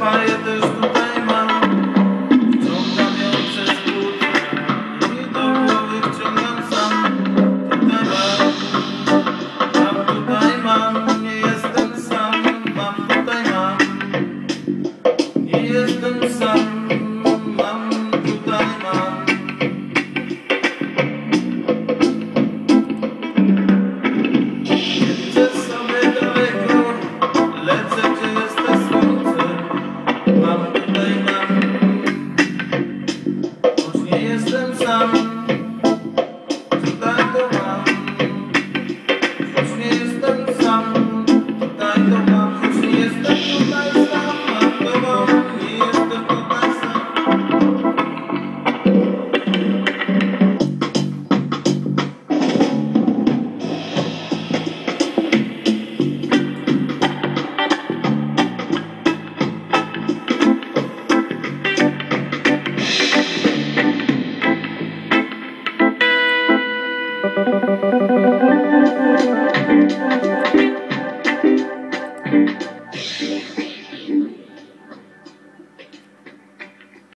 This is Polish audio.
Paję też tutaj mam. Wciągam ją przez płód I do głowy wciągam sam. Tutaj mam Mam tutaj mam Nie jestem sam. Mam tutaj mam Nie jestem sam.